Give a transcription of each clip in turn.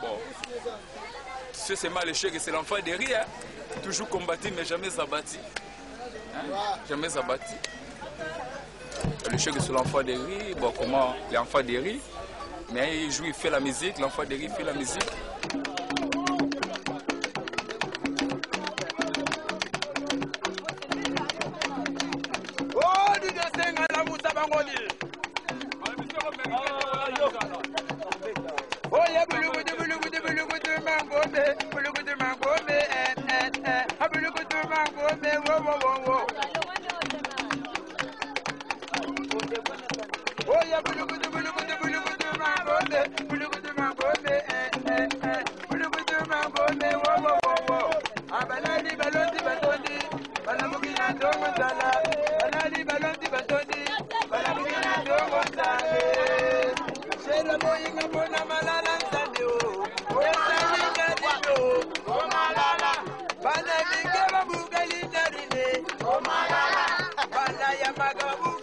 Bon, c'est seulement l'échec, c'est l'enfant de rire. Hein. Toujours combattu, mais jamais abattu. Hein? Jamais abattu. L'échec, c'est l'enfant de rire. Bon, comment l'enfant de rire Mais il joue, il fait la musique, l'enfant de rire fait la musique. Oh, bulugudu, bulugudu, bulugudu, mangombe, bulugudu, mangombe, eh, eh, eh. Ah, bulugudu, wo, wo, wo, wo. Oh, yeah, bulugudu, bulugudu, bulugudu, mangombe, bulugudu, mangombe, eh, eh, eh. Bulugudu, mangombe, wo, wo, wo, wo. Ah, baladi, baloti, batondi, balamukina, ndongo, nzala. Bana ya magabu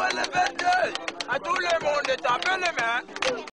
À tout le monde, tapez les mains.